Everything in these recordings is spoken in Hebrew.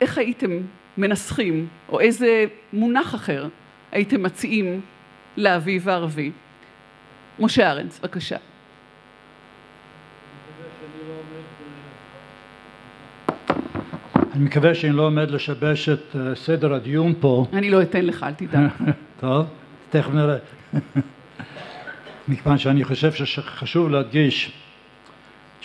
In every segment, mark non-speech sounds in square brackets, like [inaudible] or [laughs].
איך הייתם מנסחים, או איזה מונח אחר הייתם מציעים לאביב הערבי? משה ארנס, בבקשה. אני מקווה שאני לא עומד לשבש את אה, סדר הדיון פה. אני לא אתן לך, אל תדאג. [laughs] טוב, תכף נראה. [laughs] מכיוון שאני חושב שחשוב להדגיש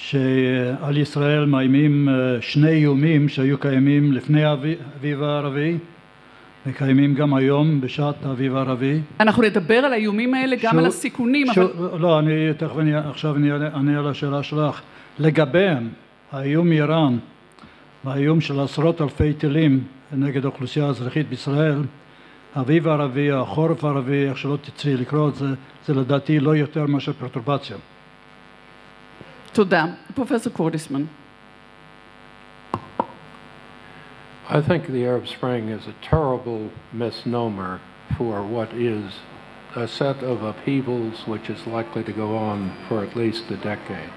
שעל ישראל מאיימים אה, שני איומים שהיו קיימים לפני האביב הערבי וקיימים גם היום בשעת האביב הערבי. אנחנו נדבר על האיומים האלה גם על הסיכונים, אבל... לא, אני תכף, אני, עכשיו אני אענה על השאלה שלך. לגביהם, האיום מאיראן והאיום של עשרות אלפי טילים נגד האוכלוסייה האזרחית בישראל, האביב הערבי, החורף הערבי, איך שלא תצאי לקרוא את זה, זה לדעתי לא יותר מאשר פרטורבציה. to them? Professor Cordisman. I think the Arab Spring is a terrible misnomer for what is a set of upheavals which is likely to go on for at least a decade.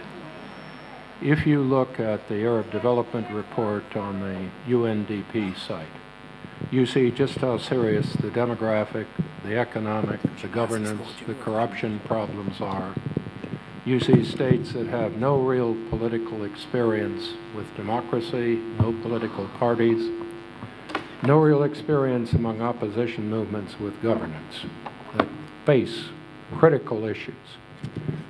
If you look at the Arab Development Report on the UNDP site, you see just how serious the demographic, the economic, the governance, the corruption problems are you see states that have no real political experience with democracy, no political parties, no real experience among opposition movements with governance that face critical issues.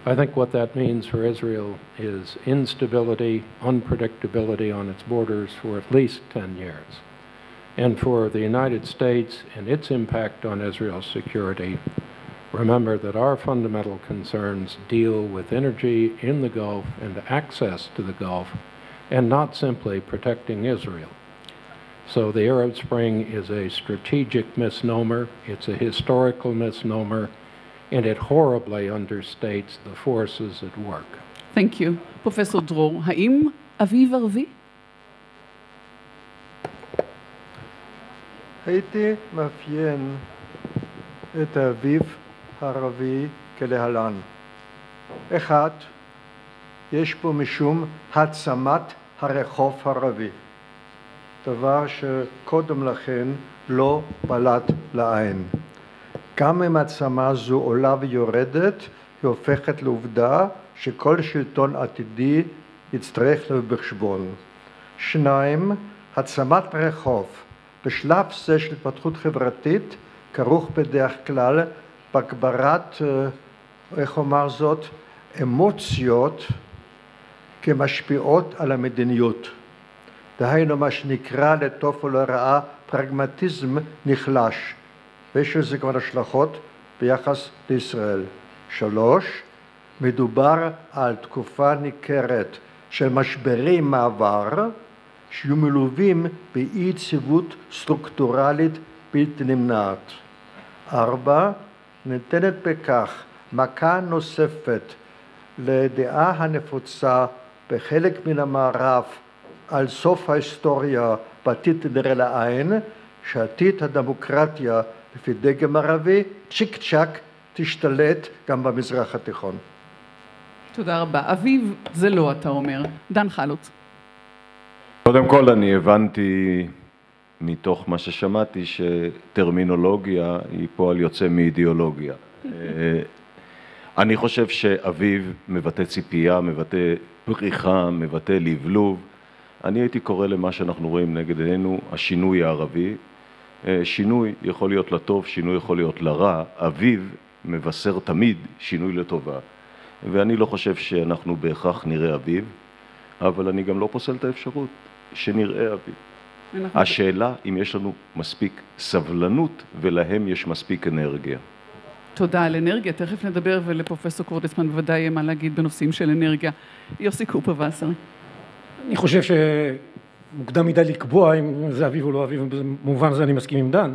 I think what that means for Israel is instability, unpredictability on its borders for at least 10 years. And for the United States and its impact on Israel's security, remember that our fundamental concerns deal with energy in the Gulf and access to the Gulf, and not simply protecting Israel. So the Arab Spring is a strategic misnomer, it's a historical misnomer, and it horribly understates the forces at work. Thank you. פרופסור דרור, האם אביב ערבי? הייתי מאפיין את האביב הערבי כלהלן. אחד, יש פה משום העצמת הרחוב הערבי. דבר שקודם לכן לא בלט לעין. גם אם העצמה זו עולה ויורדת, היא הופכת לעובדה שכל שלטון עתידי יצטרך להביא בחשבון. שניים, העצמת רחוב בשלב זה של התפתחות חברתית כרוך בדרך כלל בהגברת, איך אומר זאת, אמוציות כמשפיעות על המדיניות. דהיינו מה שנקרא לטוב ולרעה פרגמטיזם נחלש ויש לזה כבר השלכות ביחס לישראל. שלוש, מדובר על תקופה ניכרת של משברי מעבר שיהיו מלווים באי יציבות סטרוקטורלית בלתי נמנעת. ארבע, ניתנת בכך מכה נוספת לדעה הנפוצה בחלק מן המערב על סוף ההיסטוריה בעתיד נראה לעין, שעתיד הדמוקרטיה לפי דגם ערבי צ'יק צ'אק תשתלט גם במזרח התיכון. תודה רבה. אביב זה לא אתה אומר. דן חלוץ. קודם כל אני הבנתי מתוך מה ששמעתי שטרמינולוגיה היא פועל יוצא מאידיאולוגיה. אה, אני חושב שאביב מבטא ציפייה, מבטא פריחה, מבטא לבלוב. אני הייתי קורא למה שאנחנו רואים נגד עינינו השינוי הערבי. אה, שינוי יכול להיות לטוב, שינוי יכול להיות לרע. אביב מבשר תמיד שינוי לטובה. ואני לא חושב שאנחנו בהכרח נראה אביב, אבל אני גם לא פוסל את האפשרות שנראה אביב. השאלה אם יש לנו מספיק סבלנות ולהם יש מספיק אנרגיה. תודה על אנרגיה, תכף נדבר ולפרופסור קורדסמן בוודאי יהיה מה להגיד בנושאים של אנרגיה. יוסי קופר וסרי. אני חושב שמוקדם מדי לקבוע אם זה אביב או לא אביב, במובן הזה אני מסכים עם דן,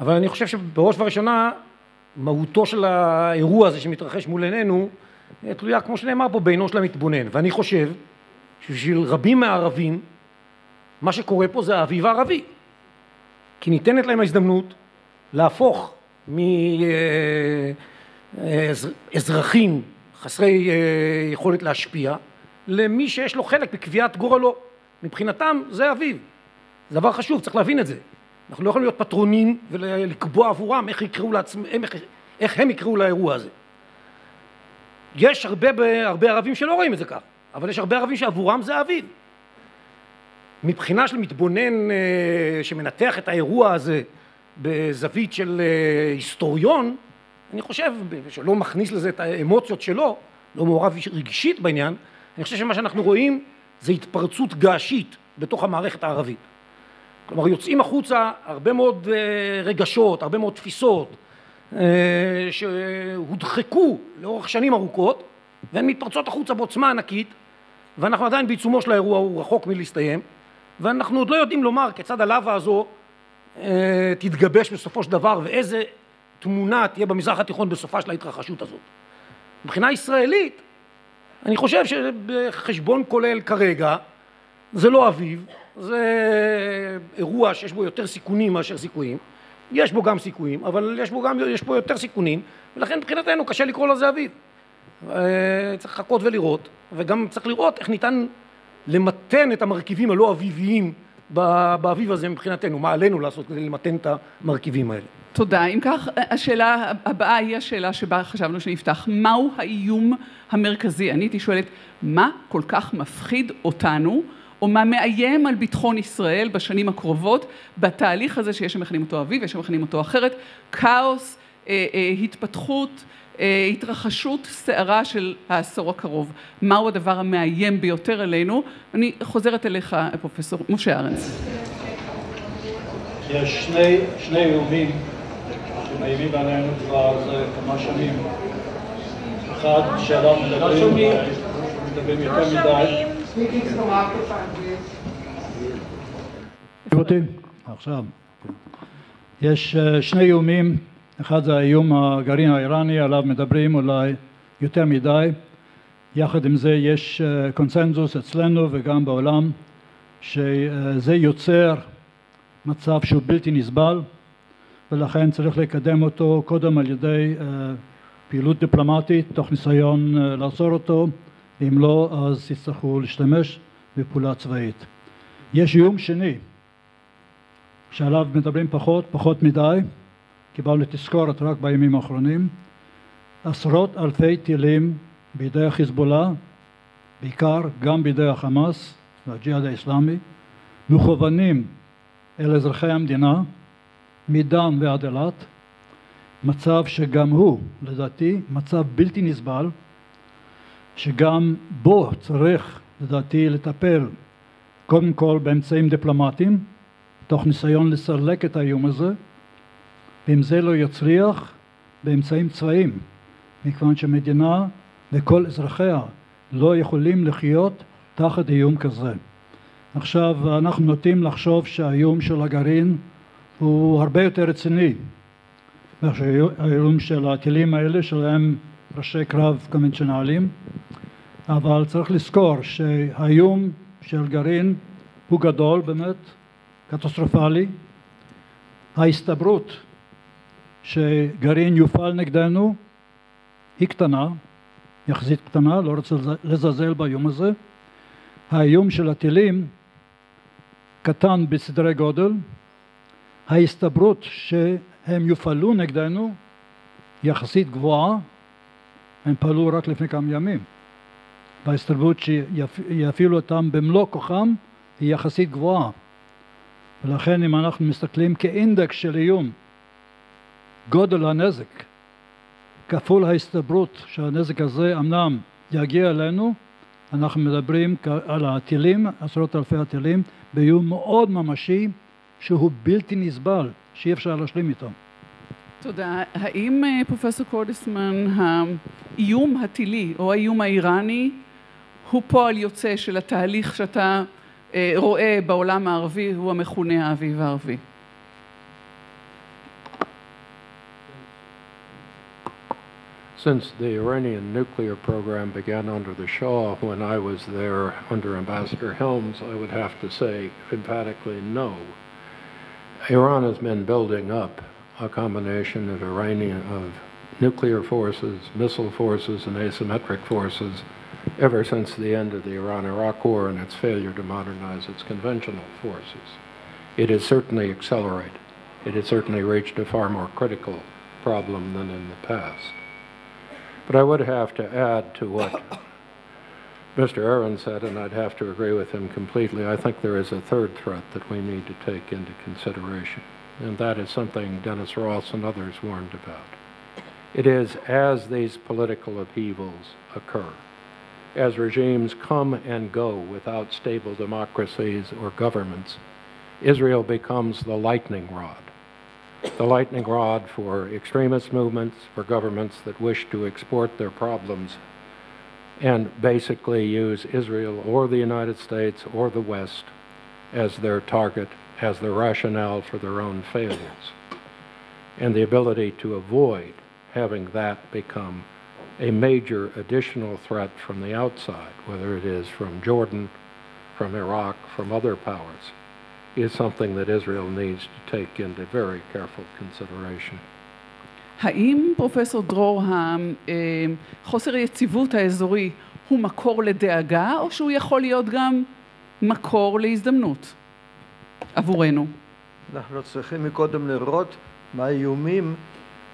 אבל אני חושב שבראש ובראשונה מהותו של האירוע הזה שמתרחש מול עינינו תלויה כמו שנאמר פה בעינו של המתבונן ואני חושב שבשביל רבים מהערבים מה שקורה פה זה האביב הערבי כי ניתנת להם ההזדמנות להפוך מאזרחים חסרי יכולת להשפיע למי שיש לו חלק בקביעת גורלו מבחינתם זה אביב זה דבר חשוב, צריך להבין את זה. אנחנו לא יכולים להיות פטרונים ולקבוע עבורם איך יקראו לעצמם, איך, איך הם יקראו לאירוע הזה. יש הרבה, הרבה ערבים שלא רואים את זה כך, אבל יש הרבה ערבים שעבורם זה האביב. מבחינה של מתבונן אה, שמנתח את האירוע הזה בזווית של אה, היסטוריון, אני חושב, שלא מכניס לזה את האמוציות שלו, לא מעורב רגשית בעניין, אני חושב שמה שאנחנו רואים זה התפרצות געשית בתוך המערכת הערבית. כלומר יוצאים החוצה הרבה מאוד אה, רגשות, הרבה מאוד תפיסות שהודחקו לאורך שנים ארוכות והן מתפרצות החוצה בעוצמה ענקית ואנחנו עדיין בעיצומו של האירוע, הוא רחוק מלהסתיים ואנחנו עוד לא יודעים לומר כיצד הלאווה הזו אה, תתגבש בסופו של דבר ואיזה תמונה תהיה במזרח התיכון בסופה של ההתרחשות הזאת. מבחינה ישראלית אני חושב שבחשבון כולל כרגע זה לא אביב, זה אירוע שיש בו יותר סיכונים מאשר סיכויים, יש בו גם סיכויים אבל יש בו גם, יש בו יותר סיכונים ולכן מבחינתנו קשה לקרוא לזה אביב. אה, צריך לחכות ולראות וגם צריך לראות איך ניתן למתן את המרכיבים הלא אביביים באביב הזה מבחינתנו, מה עלינו לעשות כדי למתן את המרכיבים האלה. תודה. אם כך, השאלה הבאה היא השאלה שבה חשבנו שנפתח. מהו האיום המרכזי? אני הייתי שואלת, מה כל כך מפחיד אותנו, או מה מאיים על ביטחון ישראל בשנים הקרובות, בתהליך הזה שיש שמכנים אותו אביב, יש שמכנים אותו אחרת, כאוס, התפתחות, אה, התרחשות סערה של העשור הקרוב. מהו הדבר המאיים ביותר עלינו? אני חוזרת אליך, פרופסור משה ארנס. יש שני, שני איומים שמאיימים עלינו כבר זה כמה שנים. אחד שעליו מדברים, מדברים יותר מדי. עכשיו. יש שני איומים אחד זה האיום הגרעין האיראני עליו מדברים אולי יותר מדי. יחד עם זה יש קונצנזוס אצלנו וגם בעולם שזה יוצר מצב שהוא בלתי נסבל ולכן צריך לקדם אותו קודם על ידי פעילות דיפלומטית תוך ניסיון לעצור אותו. אם לא אז יצטרכו להשתמש בפעולה צבאית. יש איום שני שעליו מדברים פחות, פחות מדי קיבלנו תזכורת רק בימים האחרונים, עשרות אלפי טילים בידי החיזבאללה, בעיקר גם בידי החמאס והג'יהאד האסלאמי, מכוונים אל אזרחי המדינה מדן ועד אילת, מצב שגם הוא לדעתי מצב בלתי נסבל, שגם בו צריך לדעתי לטפל קודם כל באמצעים דיפלומטיים, תוך ניסיון לסלק את האיום הזה ואם זה לא יצליח באמצעים צבאיים מכיוון שמדינה וכל אזרחיה לא יכולים לחיות תחת איום כזה. עכשיו אנחנו נוטים לחשוב שהאיום של הגרעין הוא הרבה יותר רציני מהאיום של הטילים האלה שלהם ראשי קרב קונבנציונליים אבל צריך לזכור שהאיום של גרעין הוא גדול באמת, קטסטרופלי, ההסתברות שגרעין יופעל נגדנו היא קטנה, יחסית קטנה, לא רוצה לזלזל באיום הזה. האיום של הטילים קטן בסדרי גודל, ההסתברות שהם יופעלו נגדנו יחסית גבוהה, הם פעלו רק לפני כמה ימים, וההסתברות שיפעילו אותם במלוא כוחם היא יחסית גבוהה, ולכן אם אנחנו מסתכלים כאינדקס של איום גודל הנזק כפול ההסתברות שהנזק הזה אמנם יגיע אלינו אנחנו מדברים על הטילים, עשרות אלפי הטילים, באיום מאוד ממשי שהוא בלתי נסבל, שאי אפשר להשלים איתו. תודה. האם פרופסור קורדיסמן, האיום הטילי או האיום האיראני הוא פועל יוצא של התהליך שאתה רואה בעולם הערבי, הוא המכונה האביב הערבי? Since the Iranian nuclear program began under the Shah, when I was there under Ambassador Helms, I would have to say emphatically no. Iran has been building up a combination of Iranian of nuclear forces, missile forces, and asymmetric forces ever since the end of the Iran-Iraq War and its failure to modernize its conventional forces. it has certainly accelerated. It has certainly reached a far more critical problem than in the past. But I would have to add to what [coughs] Mr. Aaron said, and I'd have to agree with him completely. I think there is a third threat that we need to take into consideration, and that is something Dennis Ross and others warned about. It is as these political upheavals occur, as regimes come and go without stable democracies or governments, Israel becomes the lightning rod. The lightning rod for extremist movements, for governments that wish to export their problems and basically use Israel or the United States or the West as their target, as their rationale for their own failures. And the ability to avoid having that become a major additional threat from the outside, whether it is from Jordan, from Iraq, from other powers, is something that Israel needs to take into very careful consideration. האם פרופסור דרור, חוסר היציבות האזורי הוא מקור לדאגה, או שהוא יכול להיות גם מקור להזדמנות עבורנו? אנחנו צריכים מקודם לראות מה האיומים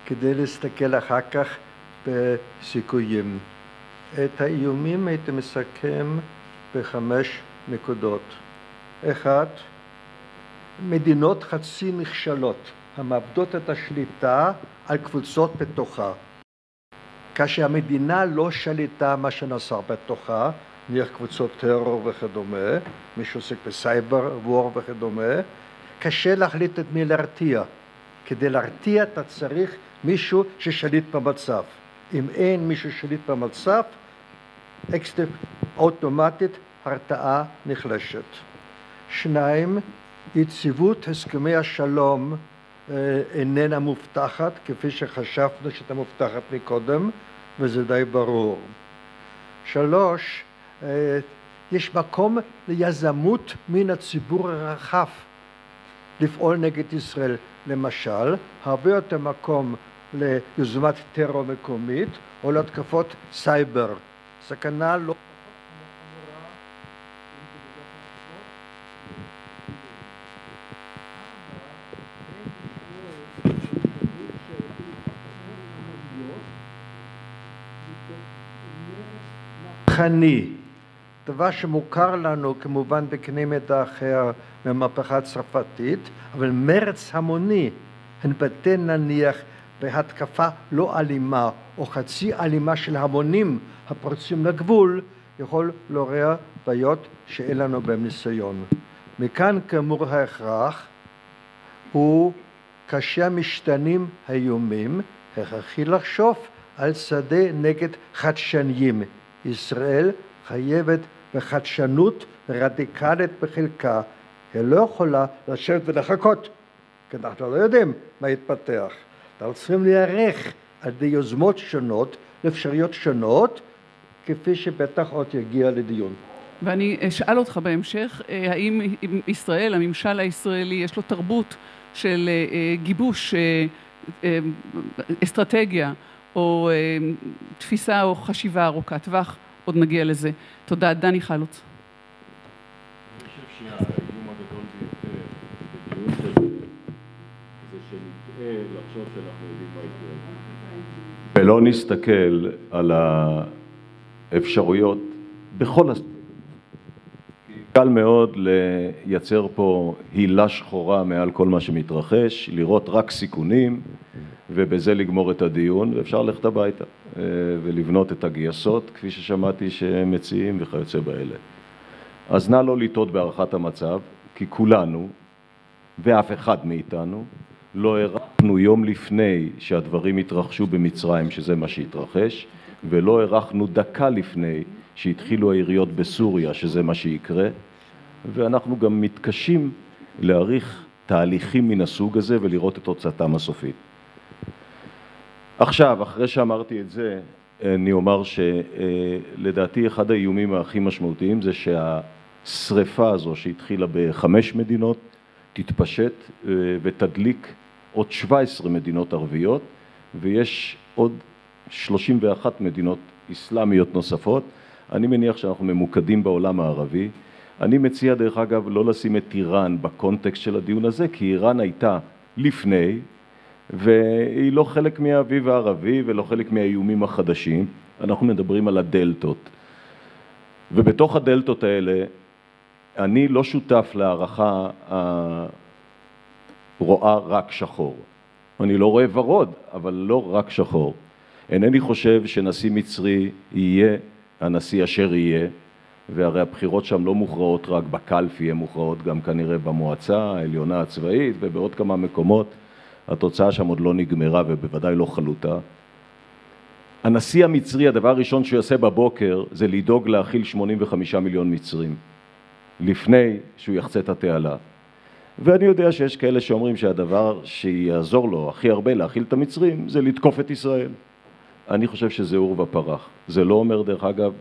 כדי להסתכל אחר כך בסיכויים. את האיומים הייתי מסכם בחמש נקודות. אחד, מדינות חצי נכשלות המאבדות את השליטה על קבוצות בתוכה. כאשר המדינה לא שליטה מה שנעשה בתוכה, נניח קבוצות טרור וכדומה, מי שעוסק ב cyber war וכדומה, קשה להחליט את מי להרתיע. כדי להרתיע אתה צריך מישהו ששליט במצב. אם אין מישהו ששליט במצב, אקסטר אוטומטית הרתעה נחלשת. שניים, יציבות הסכמי השלום איננה מובטחת כפי שחשבנו שהייתה מובטחת מקודם וזה די ברור. שלוש, יש מקום ליזמות מן הציבור הרחב לפעול נגד ישראל. למשל, הרבה יותר מקום ליוזמת טרור מקומית או להתקפות סייבר. סכנה לא מהפכני, דבר שמוכר לנו כמובן בקנה מידה אחר מהמהפכה הצרפתית, אבל מרץ המוני הנבטא נניח בהתקפה לא אלימה או חצי אלימה של המונים הפורצים לגבול, יכול לעורר בעיות שאין לנו בהם ניסיון. מכאן כאמור ההכרח הוא כאשר משתנים האיומים, הכרחי לחשוב על שדה נגד חדשניים. ישראל חייבת בחדשנות רדיקלית בחלקה. היא לא יכולה לשבת ולחכות, כי אנחנו לא יודעים מה יתפתח. אנחנו צריכים להיערך על ידי יוזמות שונות, לאפשרויות שונות, כפי שבטח עוד יגיע לדיון. ואני אשאל אותך בהמשך, האם ישראל, הממשל הישראלי, יש לו תרבות של גיבוש אסטרטגיה או תפיסה או חשיבה ארוכת טווח, עוד נגיע לזה. תודה. דני חלוץ. ולא נסתכל על האפשרויות בכל הס... קל מאוד לייצר פה הילה שחורה מעל כל מה שמתרחש, לראות רק סיכונים ובזה לגמור את הדיון, ואפשר ללכת הביתה ולבנות את הגייסות, כפי ששמעתי שהם מציעים וכיוצא באלה. אז נא לא לטעות בהערכת המצב, כי כולנו, ואף אחד מאיתנו, לא הערכנו יום לפני שהדברים התרחשו במצרים, שזה מה שהתרחש, ולא הערכנו דקה לפני שהתחילו היריות בסוריה, שזה מה שיקרה, ואנחנו גם מתקשים להעריך תהליכים מן הסוג הזה ולראות את תוצאתם הסופית. עכשיו, אחרי שאמרתי את זה, אני אומר שלדעתי אחד האיומים הכי משמעותיים זה שהשריפה הזו שהתחילה בחמש מדינות תתפשט ותדליק עוד 17 מדינות ערביות ויש עוד 31 מדינות אסלאמיות נוספות. אני מניח שאנחנו ממוקדים בעולם הערבי. אני מציע דרך אגב לא לשים את איראן בקונטקסט של הדיון הזה, כי איראן הייתה לפני, והיא לא חלק מהאביב הערבי ולא חלק מהאיומים החדשים, אנחנו מדברים על הדלתות. ובתוך הדלתות האלה, אני לא שותף להערכה הרואה רק שחור. אני לא רואה ורוד, אבל לא רק שחור. אינני חושב שנשיא מצרי יהיה הנשיא אשר יהיה, והרי הבחירות שם לא מוכרעות רק בקלפי, הן מוכרעות גם כנראה במועצה העליונה הצבאית ובעוד כמה מקומות. התוצאה שם עוד לא נגמרה ובוודאי לא חלוטה. הנשיא המצרי, הדבר הראשון שהוא יעשה בבוקר זה לדאוג להכיל 85 מיליון מצרים לפני שהוא יחצה את התעלה. ואני יודע שיש כאלה שאומרים שהדבר שיעזור לו הכי הרבה להכיל את המצרים זה לתקוף את ישראל. אני חושב שזה עור ופרח. זה לא אומר דרך אגב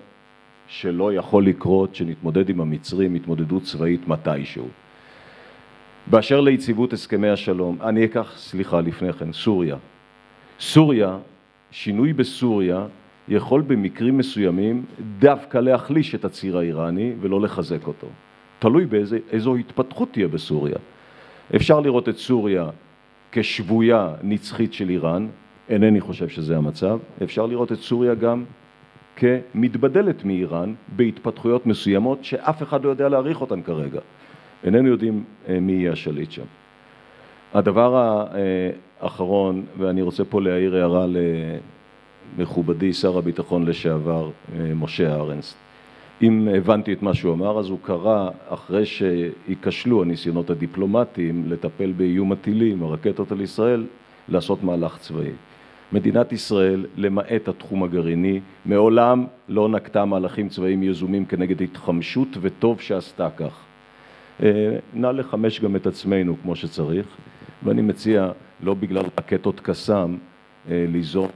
שלא יכול לקרות שנתמודד עם המצרים התמודדות צבאית מתישהו. באשר ליציבות הסכמי השלום, אני אקח, סליחה, לפני כן, סוריה. סוריה, שינוי בסוריה יכול במקרים מסוימים דווקא להחליש את הציר האיראני ולא לחזק אותו. תלוי באיזו התפתחות תהיה בסוריה. אפשר לראות את סוריה כשבויה נצחית של איראן, אינני חושב שזה המצב. אפשר לראות את סוריה גם כמתבדלת מאיראן בהתפתחויות מסוימות שאף אחד לא יודע להעריך אותן כרגע. איננו יודעים אה, מי יהיה השליט שם. הדבר האחרון, ואני רוצה פה להעיר הערה למכובדי שר הביטחון לשעבר, אה, משה ארנסט. אם הבנתי את מה שהוא אמר, אז הוא קרא, אחרי שייכשלו הניסיונות הדיפלומטיים לטפל באיום הטילים, הרקטות על ישראל, לעשות מהלך צבאי. מדינת ישראל, למעט התחום הגרעיני, מעולם לא נקטה מהלכים צבאיים יזומים כנגד התחמשות, וטוב שעשתה כך. אה, נא לחמש גם את עצמנו כמו שצריך, ואני מציע, לא בגלל רקטות קסאם, אה, ליזום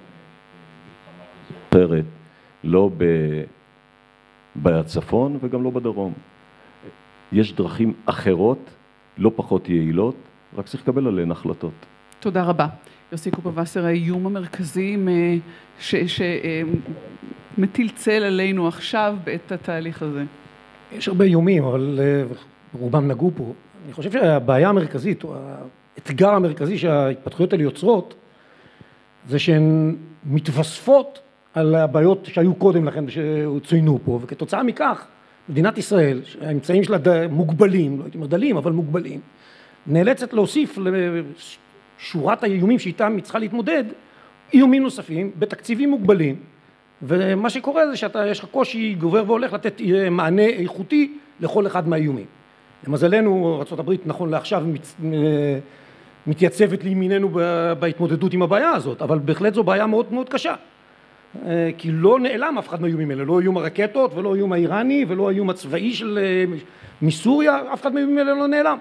אחרת, לא בצפון וגם לא בדרום. יש דרכים אחרות, לא פחות יעילות, רק צריך לקבל עליהן החלטות. תודה רבה. יוסי קופווסר, האיום המרכזי שמטיל צל עלינו עכשיו בעת התהליך הזה. יש הרבה איומים, אבל אה, רובם נגעו פה. אני חושב שהבעיה המרכזית, או האתגר המרכזי שההתפתחויות האלה יוצרות, זה שהן מתווספות על הבעיות שהיו קודם לכן שצוינו פה, וכתוצאה מכך מדינת ישראל, שהאמצעים שלה מוגבלים, לא הייתי אומר דלים, אבל מוגבלים, נאלצת להוסיף שורת האיומים שאיתם היא צריכה להתמודד, איומים נוספים בתקציבים מוגבלים, ומה שקורה זה שאתה, יש לך קושי גובר והולך לתת אה, מענה איכותי לכל אחד מהאיומים. למזלנו ארה"ב נכון לעכשיו מצ... אה, מתייצבת לימיננו בהתמודדות עם הבעיה הזאת, אבל בהחלט זו בעיה מאוד מאוד קשה. אה, כי לא נעלם אף אחד מהאיומים האלה, לא איום הרקטות ולא איום האיראני ולא האיום הצבאי של מסוריה, אף אחד מהאיומים האלה לא נעלם.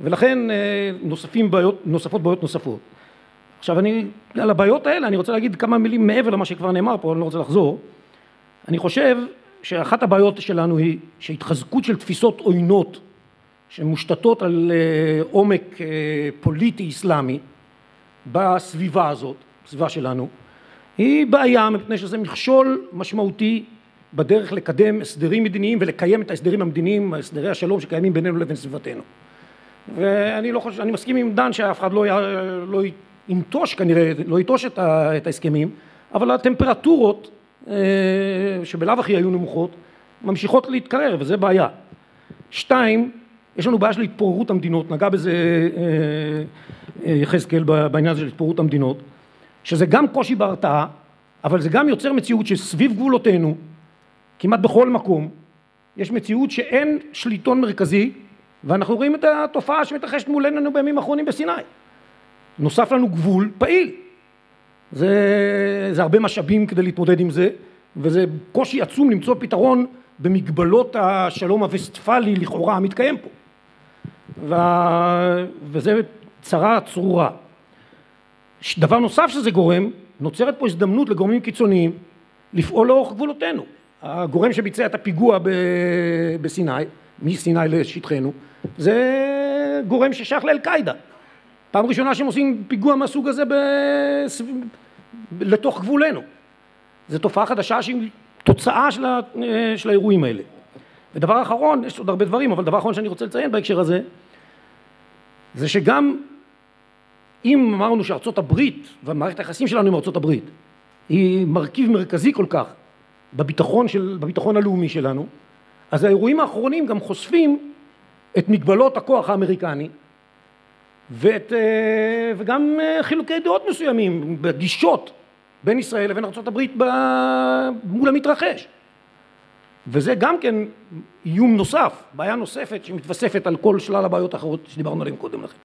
ולכן אה, נוספים בעיות, נוספות בעיות נוספות. עכשיו אני, על הבעיות האלה אני רוצה להגיד כמה מילים מעבר למה שכבר נאמר פה, אני לא רוצה לחזור. אני חושב שאחת הבעיות שלנו היא שהתחזקות של תפיסות עוינות שמושתתות על אה, עומק אה, פוליטי אסלאמי בסביבה הזאת, בסביבה שלנו, היא בעיה מפני שזה מכשול משמעותי בדרך לקדם הסדרים מדיניים ולקיים את ההסדרים המדיניים, הסדרי השלום שקיימים בינינו לבין סביבתנו. ואני לא חושב, אני מסכים עם דן שאף אחד לא, לא ינטוש כנראה, לא ייטוש את, את ההסכמים, אבל הטמפרטורות אה, שבלאו הכי היו נמוכות ממשיכות להתקרר וזה בעיה. שתיים, יש לנו בעיה של התפוררות המדינות, נגע בזה אה, אה, יחזקאל בעניין הזה של התפוררות המדינות, שזה גם קושי בהרתעה, אבל זה גם יוצר מציאות שסביב גבולותינו, כמעט בכל מקום, יש מציאות שאין שליטון מרכזי ואנחנו רואים את התופעה שמתרחשת מולנו בימים האחרונים בסיני. נוסף לנו גבול פעיל. זה, זה הרבה משאבים כדי להתמודד עם זה, וזה קושי עצום למצוא פתרון במגבלות השלום הווסטפלי לכאורה המתקיים פה. וה... וזה צרה צרורה. דבר נוסף שזה גורם, נוצרת פה הזדמנות לגורמים קיצוניים לפעול לאורך גבולותינו. הגורם שביצע את הפיגוע בסיני, מסיני לשטחנו, זה גורם ששייך לאל-קאעידה. פעם ראשונה שהם עושים פיגוע מהסוג הזה ב... לתוך גבולנו. זו תופעה חדשה שהיא תוצאה של, ה... של האירועים האלה. ודבר אחרון, יש עוד הרבה דברים, אבל דבר אחרון שאני רוצה לציין בהקשר הזה, זה שגם אם אמרנו שארצות הברית והמערכת היחסים שלנו עם ארצות הברית היא מרכיב מרכזי כל כך בביטחון, של, בביטחון הלאומי שלנו, אז האירועים האחרונים גם חושפים את מגבלות הכוח האמריקני ואת, אה, וגם אה, חילוקי דעות מסוימים בגישות בין ישראל לבין ארה"ב מול המתרחש. וזה גם כן איום נוסף, בעיה נוספת שמתווספת על כל שלל הבעיות האחרות שדיברנו עליהן קודם לכן